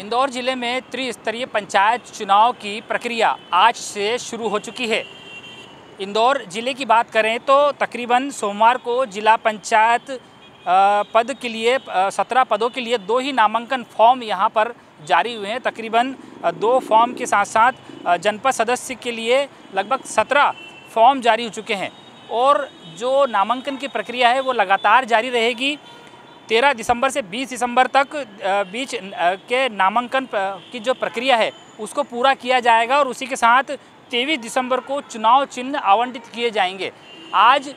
इंदौर ज़िले में त्रिस्तरीय पंचायत चुनाव की प्रक्रिया आज से शुरू हो चुकी है। इंदौर ज़िले की बात करें तो तकरीबन सोमवार को जिला पंचायत पद के लिए सत्रह पदों के लिए दो ही नामांकन फॉर्म यहाँ पर जारी हुए हैं। तकरीबन दो फॉर्म के साथ साथ जनपद सदस्य के लिए लगभग सत्रह फॉर्म जारी हो चुके हैं। और जो नामांकन की प्रक्रिया है वो लगातार जारी रहेगी। तेरह दिसंबर से बीस दिसंबर तक बीच के नामांकन की जो प्रक्रिया है, उसको पूरा किया जाएगा और उसी के साथ तेईस दिसंबर को चुनाव चिन्ह आवंटित किए जाएँगे। आज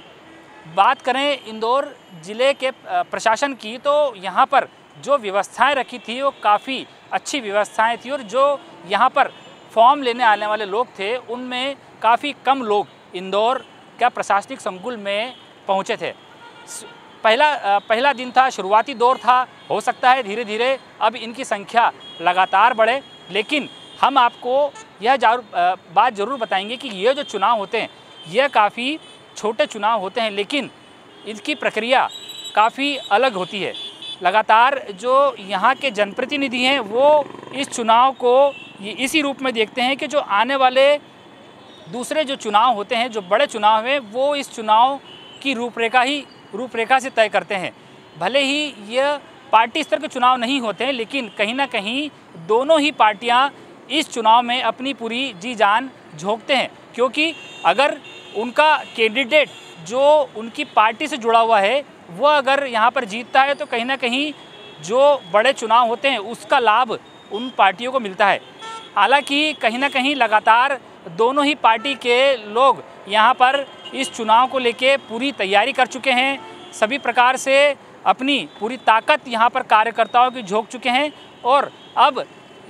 बात करें इंदौर ज़िले के प्रशासन की तो यहाँ पर जो व्यवस्थाएँ रखी थी, वो काफ़ी अच्छी व्यवस्थाएँ थी और जो यहाँ पर फॉर्म लेने आने वाले लोग थे, उनमें काफ़ी कम लोग इंदौर का प्रशासनिक संकुल में पहुँचे थे। पहला पहला दिन था, शुरुआती दौर था, हो सकता है धीरे धीरे अब इनकी संख्या लगातार बढ़े, लेकिन हम आपको यह बात ज़रूर बताएँगे कि ये जो चुनाव होते हैं यह काफ़ी छोटे चुनाव होते हैं, लेकिन इनकी प्रक्रिया काफ़ी अलग होती है। लगातार जो यहाँ के जनप्रतिनिधि हैं, वो इस चुनाव को इसी रूप में देखते हैं कि जो आने वाले दूसरे जो चुनाव होते हैं, जो बड़े चुनाव हैं, वो इस चुनाव की रूपरेखा ही रूपरेखा से तय करते हैं। भले ही यह पार्टी स्तर के चुनाव नहीं होते हैं लेकिन कहीं ना कहीं दोनों ही पार्टियाँ इस चुनाव में अपनी पूरी जी जान झोंकते हैं। क्योंकि अगर उनका कैंडिडेट जो उनकी पार्टी से जुड़ा हुआ है वह अगर यहाँ पर जीतता है तो कहीं ना कहीं जो बड़े चुनाव होते हैं, उसका लाभ उन पार्टियों को मिलता है। हालाँकि कहीं ना कहीं लगातार दोनों ही पार्टी के लोग यहाँ पर इस चुनाव को लेके पूरी तैयारी कर चुके हैं। सभी प्रकार से अपनी पूरी ताकत यहाँ पर कार्यकर्ताओं की झोंक चुके हैं और अब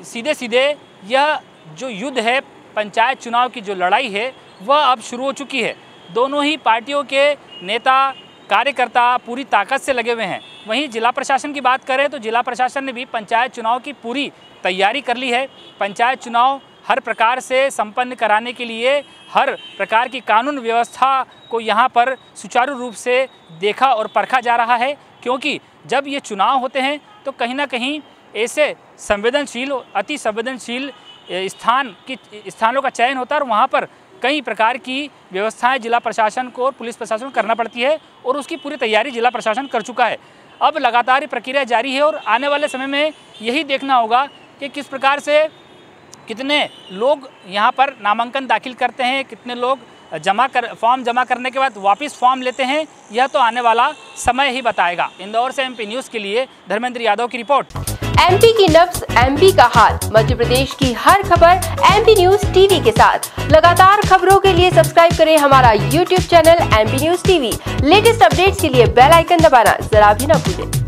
सीधे सीधे यह जो युद्ध है, पंचायत चुनाव की जो लड़ाई है, वह अब शुरू हो चुकी है। दोनों ही पार्टियों के नेता, कार्यकर्ता पूरी ताकत से लगे हुए हैं। वहीं जिला प्रशासन की बात करें तो जिला प्रशासन ने भी पंचायत चुनाव की पूरी तैयारी कर ली है। पंचायत चुनाव हर प्रकार से संपन्न कराने के लिए हर प्रकार की कानून व्यवस्था को यहाँ पर सुचारू रूप से देखा और परखा जा रहा है, क्योंकि जब ये चुनाव होते हैं तो कहीं ना कहीं ऐसे संवेदनशील, अति संवेदनशील स्थान की, स्थानों का चयन होता है और वहाँ पर कई प्रकार की व्यवस्थाएँ जिला प्रशासन को और पुलिस प्रशासन को करना पड़ती है और उसकी पूरी तैयारी जिला प्रशासन कर चुका है। अब लगातार प्रक्रिया जारी है और आने वाले समय में यही देखना होगा कि किस प्रकार से कितने लोग यहाँ पर नामांकन दाखिल करते हैं, कितने लोग जमा कर, फॉर्म जमा करने के बाद वापस फॉर्म लेते हैं, यह तो आने वाला समय ही बताएगा। इंदौर से एमपी न्यूज़ के लिए धर्मेंद्र यादव की रिपोर्ट। एमपी की नब्स, एमपी का हाल, मध्य प्रदेश की हर खबर एमपी न्यूज़ टीवी के साथ। लगातार खबरों के लिए सब्सक्राइब करें हमारा YouTube channel MP news TV. Latest updates के लिए बेल आइकन दबाना जरा भी न भूलें।